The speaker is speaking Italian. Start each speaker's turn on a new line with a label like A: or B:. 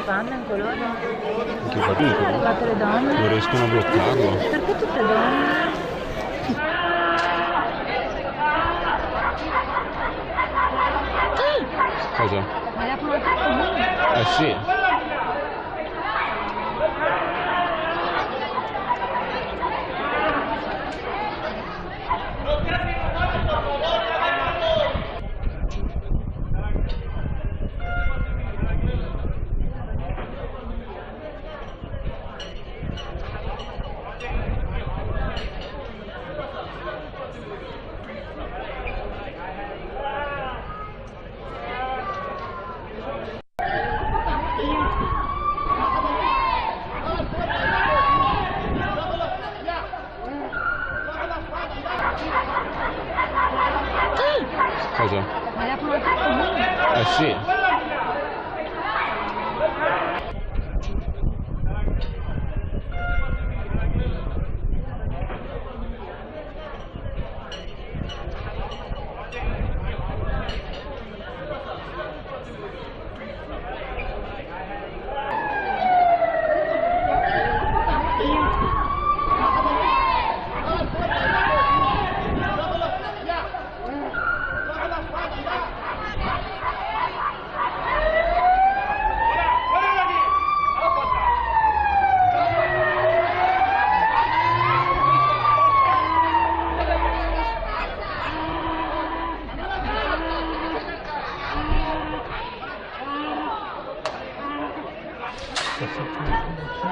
A: Flippando in colore.
B: Che capito?
A: Guardate le donne.
B: Non riescono a bloccarlo.
A: Perché tutte donne?
B: Cosa?
A: Ma aprono tutte
B: Eh sì. Cosa?
A: Ma le aprono tutte
B: Eh sì.
C: Das hat mich immer schon.